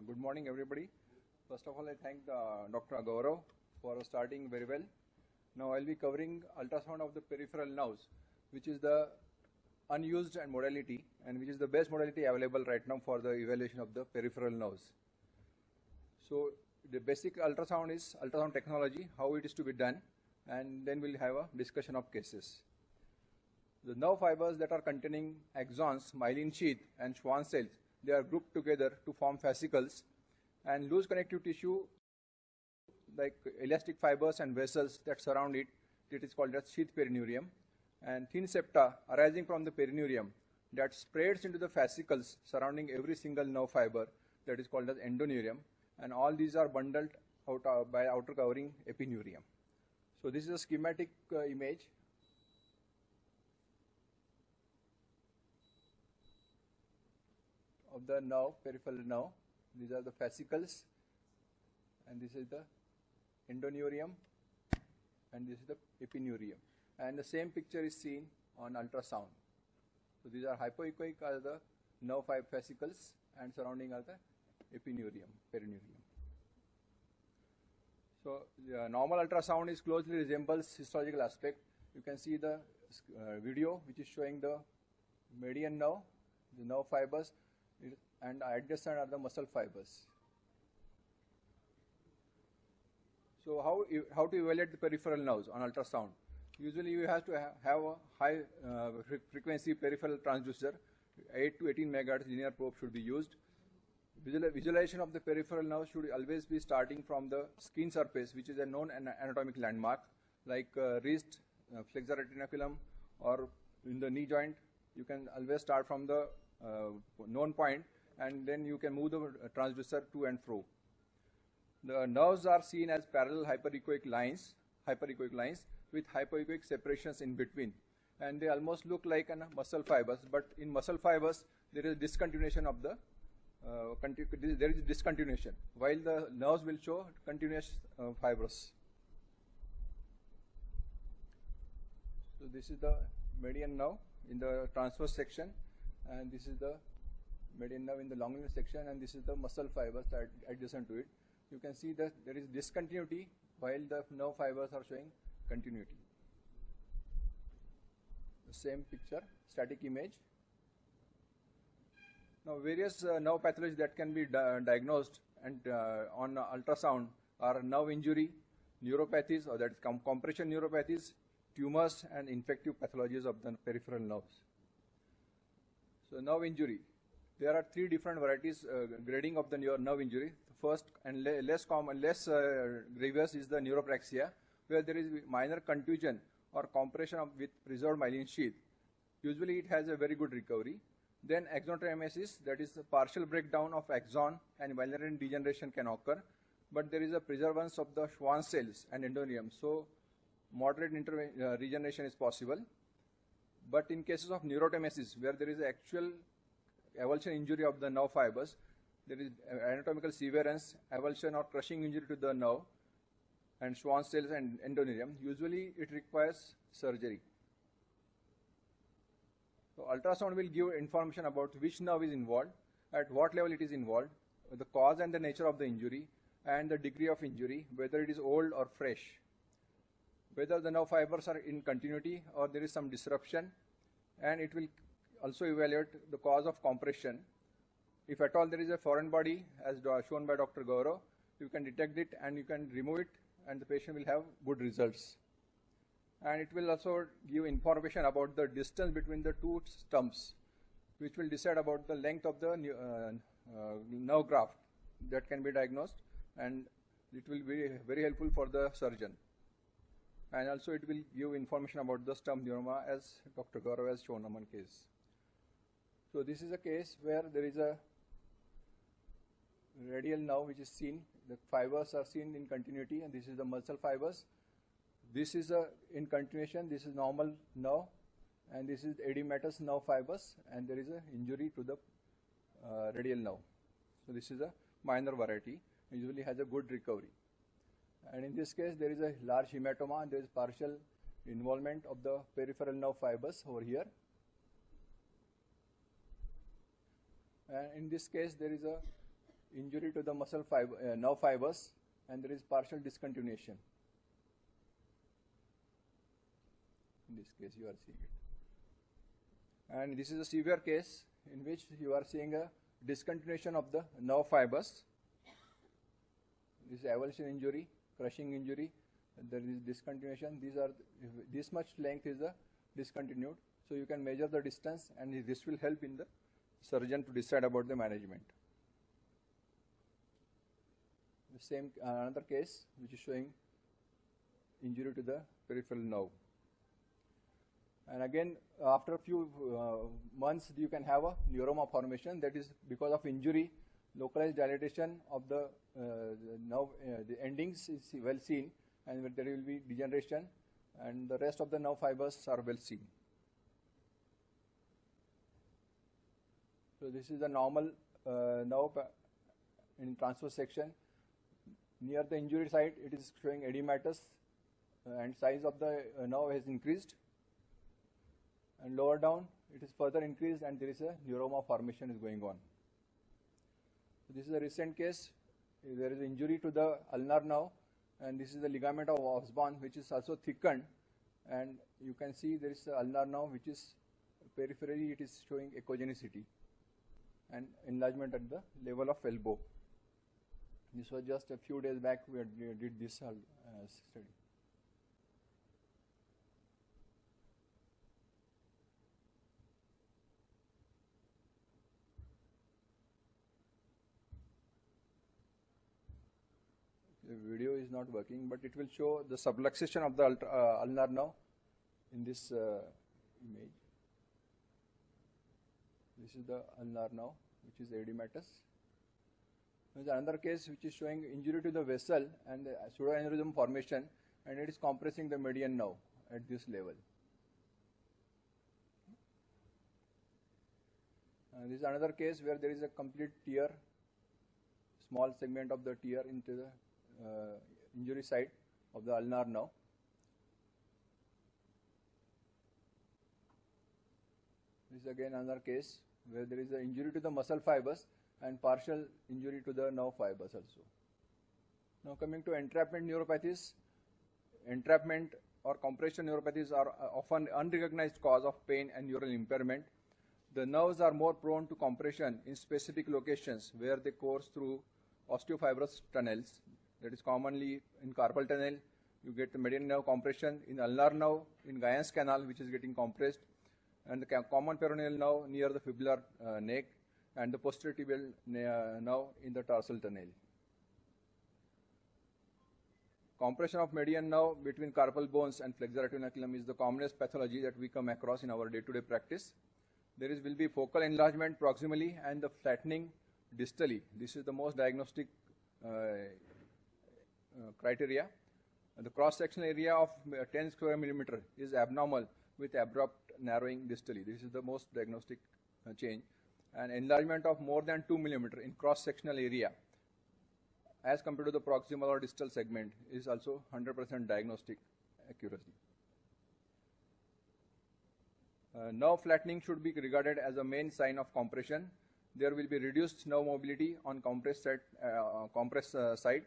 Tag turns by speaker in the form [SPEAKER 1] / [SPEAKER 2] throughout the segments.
[SPEAKER 1] Uh, good morning, everybody. First of all, I thank uh, Dr. Gaurav for starting very well. Now, I'll be covering ultrasound of the peripheral nerves, which is the unused and modality, and which is the best modality available right now for the evaluation of the peripheral nerves. So, the basic ultrasound is ultrasound technology, how it is to be done, and then we'll have a discussion of cases. The nerve fibers that are containing axons, myelin sheath, and Schwann cells, they are grouped together to form fascicles, and loose connective tissue like elastic fibers and vessels that surround it, it is called as sheath perineurium, and thin septa arising from the perineurium that spreads into the fascicles surrounding every single nerve fiber that is called as endoneurium, and all these are bundled out uh, by outer covering epineurium. So this is a schematic uh, image of the nerve, peripheral nerve. These are the fascicles, and this is the endoneurium, and this is the epineurium. And the same picture is seen on ultrasound. So these are hypoechoic are the nerve fascicles, and surrounding are the epineurium, perineurium. So the normal ultrasound is closely resembles histological aspect. You can see the uh, video which is showing the median nerve, the nerve fibers, and adjacent are the muscle fibers. So how how to evaluate the peripheral nerves on ultrasound? Usually you have to ha have a high uh, frequency peripheral transducer. 8 to 18 megahertz linear probe should be used. Visual visualization of the peripheral nerve should always be starting from the skin surface, which is a known anatomic landmark, like uh, wrist, uh, flexor retinaculum, or in the knee joint. You can always start from the known point, and then you can move the uh, transducer to and fro. The nerves are seen as parallel hyperechoic lines, hyperechoic lines with hypoechoic separations in between. And they almost look like an muscle fibers, but in muscle fibers, there is discontinuation of the, uh, there is discontinuation, while the nerves will show continuous uh, fibers. So this is the median nerve in the transverse section, and this is the median nerve in the longitudinal section, and this is the muscle fibers adjacent to it you can see that there is discontinuity while the nerve fibers are showing continuity. The same picture, static image. Now, various uh, nerve pathologies that can be di diagnosed and uh, on uh, ultrasound are nerve injury, neuropathies, or that is com compression neuropathies, tumors, and infective pathologies of the peripheral nerves. So, nerve injury. There are three different varieties uh, grading of the nerve injury The first and le less common, less uh, grievous is the neuropraxia, where there is minor contusion or compression of, with preserved myelin sheath. Usually it has a very good recovery. Then axonotmesis, that is the partial breakdown of axon and myelin degeneration can occur, but there is a preservance of the Schwann cells and endoneurium. So moderate uh, regeneration is possible. But in cases of neurotmesis, where there is actual avulsion injury of the nerve fibers, there is anatomical severance, avulsion or crushing injury to the nerve, and Schwann cells and endoneurium. Usually it requires surgery. So ultrasound will give information about which nerve is involved, at what level it is involved, the cause and the nature of the injury, and the degree of injury, whether it is old or fresh, whether the nerve fibers are in continuity or there is some disruption, and it will also evaluate the cause of compression if at all there is a foreign body, as shown by Dr. Gaurav, you can detect it and you can remove it, and the patient will have good results. And it will also give information about the distance between the two stumps, which will decide about the length of the uh, uh, nerve graft that can be diagnosed, and it will be very helpful for the surgeon. And also, it will give information about the stump neuroma, as Dr. Gaurav has shown on one case. So, this is a case where there is a radial nerve which is seen. The fibers are seen in continuity and this is the muscle fibers. This is a in continuation, this is normal nerve and this is edematous nerve fibers and there is a injury to the uh, radial nerve. So this is a minor variety, usually has a good recovery. And in this case, there is a large hematoma and there is partial involvement of the peripheral nerve fibers over here. And in this case, there is a injury to the muscle fiber, uh, nerve fibers, and there is partial discontinuation. In this case, you are seeing it. And this is a severe case in which you are seeing a discontinuation of the nerve fibers. This is avulsion injury, crushing injury, there is discontinuation. These are this much length is the discontinued. So you can measure the distance, and this will help in the surgeon to decide about the management. The same another case which is showing injury to the peripheral nerve. And again, after a few uh, months, you can have a neuroma formation that is because of injury, localized dilatation of the, uh, nerve, uh, the endings is well seen, and there will be degeneration, and the rest of the nerve fibers are well seen. So this is the normal uh, nerve in transverse section. Near the injury site, it is showing edematous, uh, and size of the uh, nerve has increased and lower down it is further increased and there is a neuroma formation is going on. So this is a recent case. There is injury to the ulnar nerve and this is the ligament of Osborne which is also thickened and you can see there is a ulnar nerve which is peripherally it is showing echogenicity and enlargement at the level of elbow. This was just a few days back we, did this uh, study. Video is not working, but it will show the subluxation of the ultra, uh, ulnar nerve in this uh, image. This is the ulnar nerve, which is edematous. There is another case which is showing injury to the vessel and the pseudoaneurysm formation, and it is compressing the median nerve at this level. Uh, this is another case where there is a complete tear, small segment of the tear into the injury site of the ulnar nerve. This is again another case where there is an injury to the muscle fibers and partial injury to the nerve fibers also. Now coming to entrapment neuropathies, entrapment or compression neuropathies are uh, often unrecognized cause of pain and neural impairment. The nerves are more prone to compression in specific locations where they course through osteofibrous tunnels that is commonly in carpal tunnel. You get the median nerve compression in ulnar nerve, in Guyon's canal, which is getting compressed, and the common peroneal nerve near the fibular uh, neck, and the posterior tibial uh, nerve in the tarsal tunnel. Compression of median nerve between carpal bones and flexor retinaculum is the commonest pathology that we come across in our day-to-day -day practice. There is, will be focal enlargement proximally and the flattening distally. This is the most diagnostic uh, uh, criteria. the cross-sectional area of uh, 10 square millimeter is abnormal with abrupt narrowing distally. This is the most diagnostic uh, change. And enlargement of more than 2 millimeter in cross-sectional area as compared to the proximal or distal segment is also 100% diagnostic accuracy. Uh, nerve flattening should be regarded as a main sign of compression. There will be reduced nerve mobility on compressed, set, uh, uh, side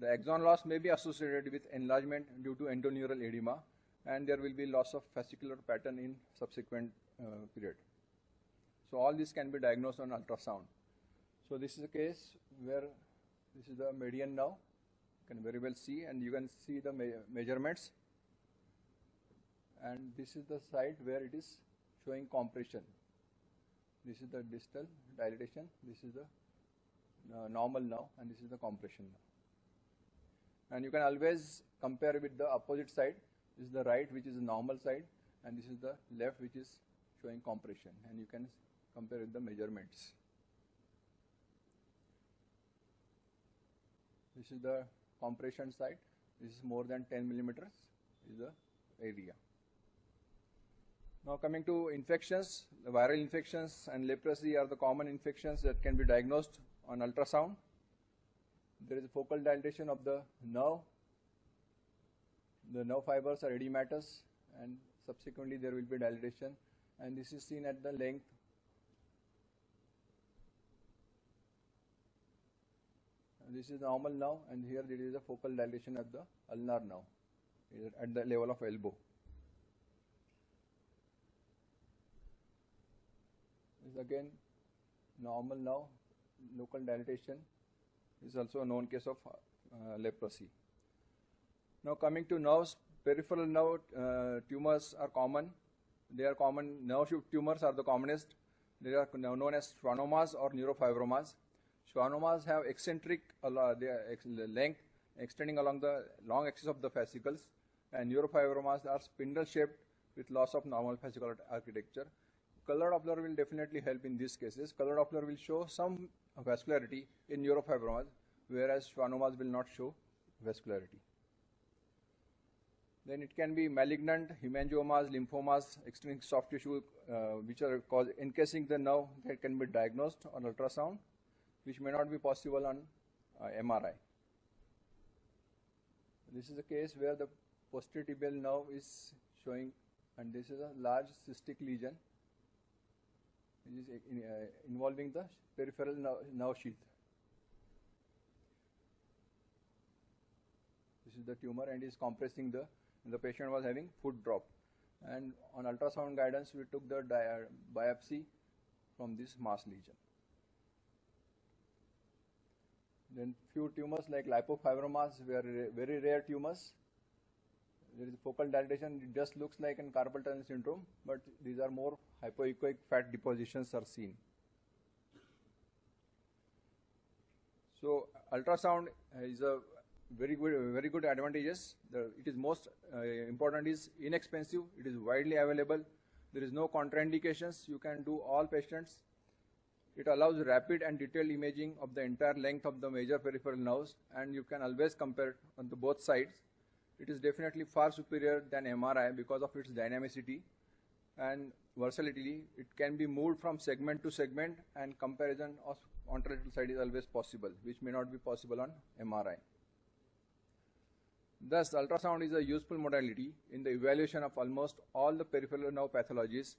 [SPEAKER 1] the axon loss may be associated with enlargement due to endoneural edema, and there will be loss of fascicular pattern in subsequent uh, period. So all this can be diagnosed on ultrasound. So this is a case where this is the median nerve. You can very well see, and you can see the me measurements. And this is the site where it is showing compression. This is the distal dilatation. This is the uh, normal nerve, and this is the compression nerve and you can always compare with the opposite side. This is the right, which is the normal side, and this is the left, which is showing compression, and you can compare with the measurements. This is the compression side. This is more than 10 millimeters. Is the area. Now coming to infections, the viral infections and leprosy are the common infections that can be diagnosed on ultrasound there is a focal dilatation of the nerve. The nerve fibers are edematous and subsequently there will be dilatation and this is seen at the length This is normal nerve, and here there is a focal dilation at the ulnar nerve, at the level of elbow. This is again normal nerve, local dilatation is also a known case of uh, leprosy. Now coming to nerves, peripheral nerve uh, tumors are common. They are common, nerve tumors are the commonest. They are known as schwannomas or neurofibromas. Schwannomas have eccentric ex length extending along the long axis of the fascicles and neurofibromas are spindle shaped with loss of normal fascicular architecture. Color Doppler will definitely help in these cases. Color Doppler will show some vascularity in neurofibromas whereas schwannomas will not show vascularity. Then it can be malignant hemangiomas, lymphomas, extending soft tissue uh, which are cause encasing the nerve that can be diagnosed on ultrasound which may not be possible on uh, MRI. This is a case where the posterior tibial nerve is showing and this is a large cystic lesion is in, uh, involving the peripheral nerve sheath. This is the tumor and is compressing the, the patient was having foot drop. And on ultrasound guidance, we took the biopsy from this mass lesion. Then few tumors like lipofibromas were very rare tumors. There is focal dilatation. It just looks like in carpal tunnel syndrome, but these are more hypoechoic fat depositions are seen. So ultrasound is a very good, very good advantages. The, it is most uh, important is inexpensive. It is widely available. There is no contraindications. You can do all patients it allows rapid and detailed imaging of the entire length of the major peripheral nerves and you can always compare on the both sides. It is definitely far superior than MRI because of its dynamicity and versatility. It can be moved from segment to segment and comparison of contralateral side is always possible, which may not be possible on MRI. Thus, ultrasound is a useful modality in the evaluation of almost all the peripheral nerve pathologies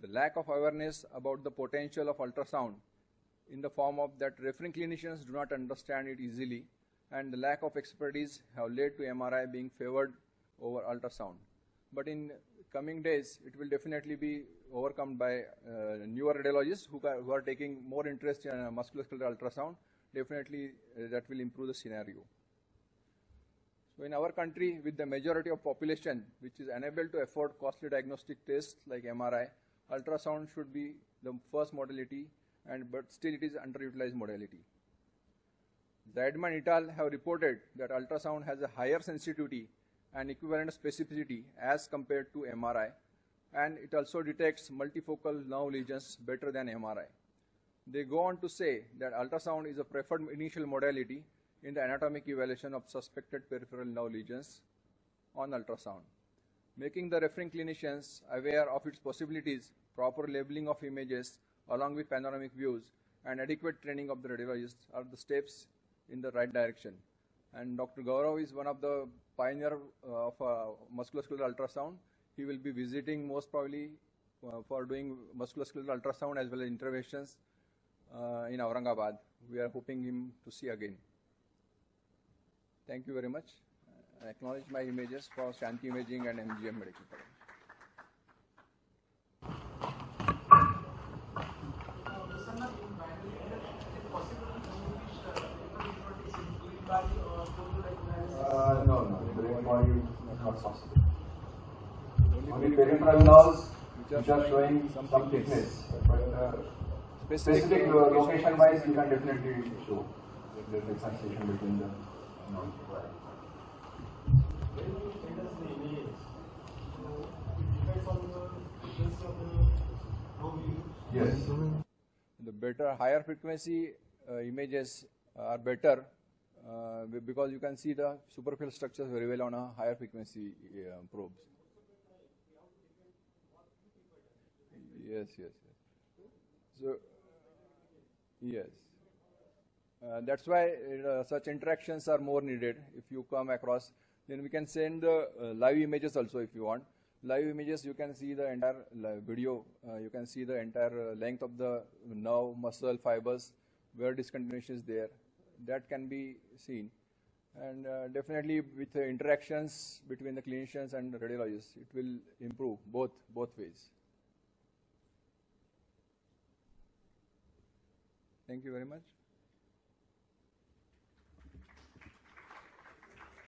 [SPEAKER 1] the lack of awareness about the potential of ultrasound in the form of that referring clinicians do not understand it easily and the lack of expertise have led to MRI being favored over ultrasound. But in coming days, it will definitely be overcome by uh, newer radiologists who are, who are, taking more interest in uh, musculoskeletal ultrasound. Definitely, uh, that will improve the scenario. So in our country, with the majority of population which is unable to afford costly diagnostic tests like MRI, ultrasound should be the first modality, and but still it is underutilized modality. Zaidman et al. have reported that ultrasound has a higher sensitivity and equivalent specificity as compared to MRI, and it also detects multifocal nerve lesions better than MRI. They go on to say that ultrasound is a preferred initial modality in the anatomic evaluation of suspected peripheral nerve lesions on ultrasound making the referring clinicians aware of its possibilities, proper labeling of images along with panoramic views, and adequate training of the radiologists are the steps in the right direction. And Dr. Gaurav is one of the pioneer uh, of uh, musculoskeletal ultrasound. He will be visiting most probably uh, for doing musculoskeletal ultrasound as well as interventions in Aurangabad. We are hoping him to see again. Thank you very much I acknowledge my images for Shanti Imaging and MGM Medical College.
[SPEAKER 2] Uh, no, no, brain body is possible. Only peripheral nerves which are showing some thickness, but uh, specific location wise you can definitely show the differentiation between the nerves. Yes.
[SPEAKER 1] The better, higher frequency uh, images are better uh, because you can see the superficial structures very well on a higher frequency uh, probes. Yes, yes, yes. So, yes. Uh, that's why uh, such interactions are more needed if you come across. Then we can send the uh, live images also if you want live images, you can see the entire video, uh, you can see the entire length of the nerve, muscle, fibers, where discontinuation is there. That can be seen. And uh, definitely with the interactions between the clinicians and radiologists, it will improve both, both ways. Thank you very much.